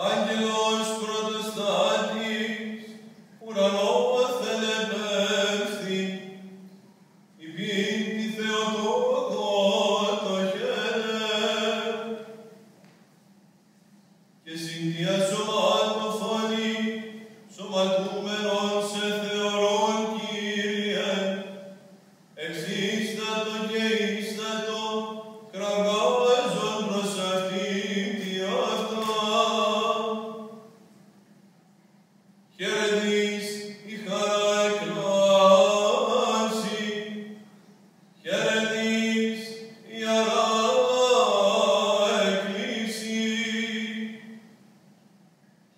Angelo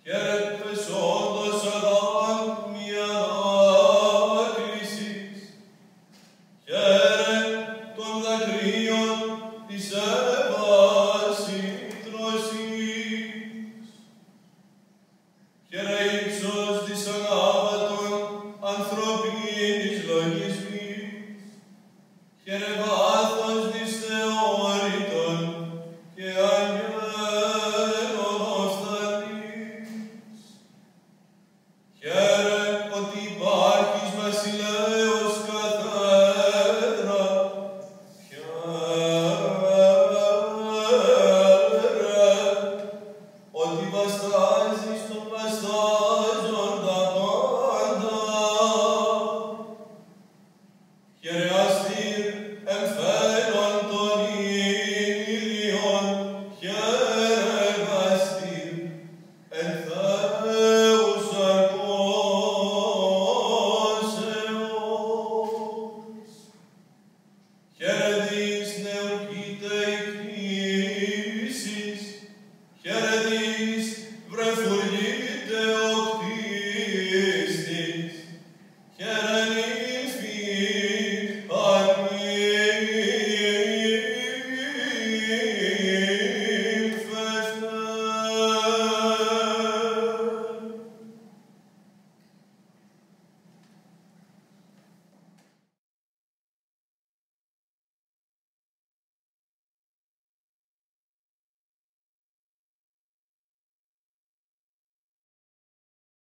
Here at my. ότι βαστάζει στον βαστάζοντα πάντα. Χαιρεάστηρ εμφέρον των ήλιων, χαιρεάστηρ εν Θεούς αρκώσεως. Χαιρετήρ